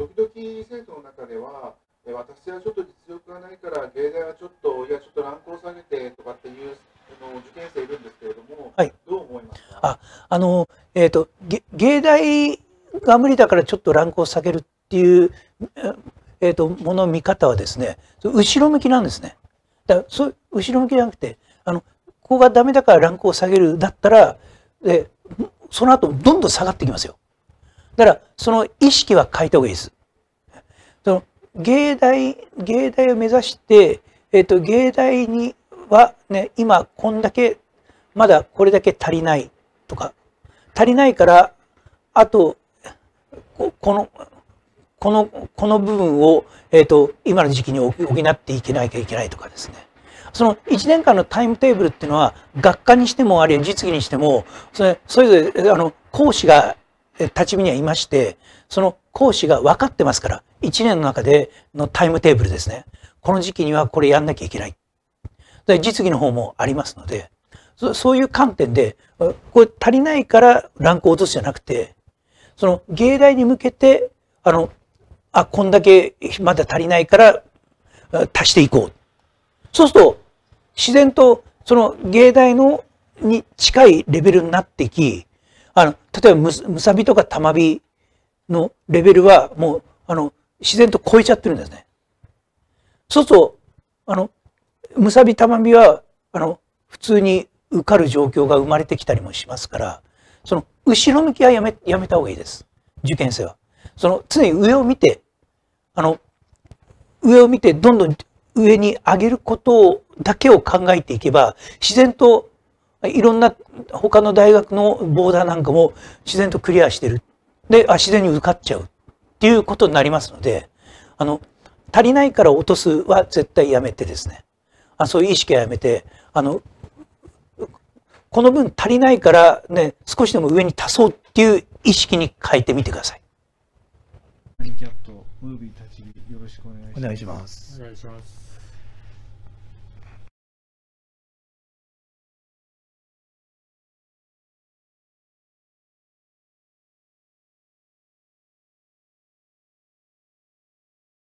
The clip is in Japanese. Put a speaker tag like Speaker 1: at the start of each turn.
Speaker 1: 時々生徒の中では、え私はちょっと実力がないから、芸大はちょっと、いや、ちょっとランクを下げてとかっていうあの受験生いるんですけれども、
Speaker 2: はい
Speaker 1: どう思いますか？
Speaker 2: ああの、えっ、と、げ芸大が無理だからちょっとランクを下げるっていう、えっ、と、ものの見方はですね、後ろ向きなんですね。だそう後ろ向きじゃなくて、あの、ここがダメだからランクを下げるだったら、でその後どんどん下がってきますよ。だから、その意識は変えた方がいいです。その芸大、芸大を目指して、えっ、と、芸大にはね、今こんだけ、まだこれだけ足りないとか、足りないから、あと、この、この、この部分を、えっ、と、今の時期に補っていけないといけないとかですね。その1年間のタイムテーブルっていうのは、学科にしても、あるいは実技にしても、それそれぞれ、あの、講師が立ち見にはいまして、その講師が分かってますから、1年の中でのタイムテーブルですね。この時期にはこれやんなきゃいけない。で実技の方もありますので、そそういう観点で、これ足りないからランクを落とすじゃなくて、その芸大に向けて、あの、あ、こんだけまだ足りないから足していこう。そうすると、自然とその芸大のに近いレベルになっていき、あの、例えばむ、むさびとかたまびのレベルはもう、あの、自然と超えちゃってるんですね。そうすると、あの、むさびたまびは、あの、普通に受かる状況が生まれてきたりもしますから、その、後ろ向きはやめ、やめた方がいいです。受験生は。その、常に上を見て、あの、上を見てどんどん上に上げることだけを考えていけば、自然といろんな他の大学のボーダーなんかも自然とクリアしてる。で、あ自然に受かっちゃうっていうことになりますので、あの、足りないから落とすは絶対やめてですね。あそういう意識はやめて、あの、この分足りないからね、少しでも上に足そうっていう意識に変えてみてください。
Speaker 3: キャットムービー立ちよろしく。
Speaker 4: お願いします。
Speaker 5: お願いします。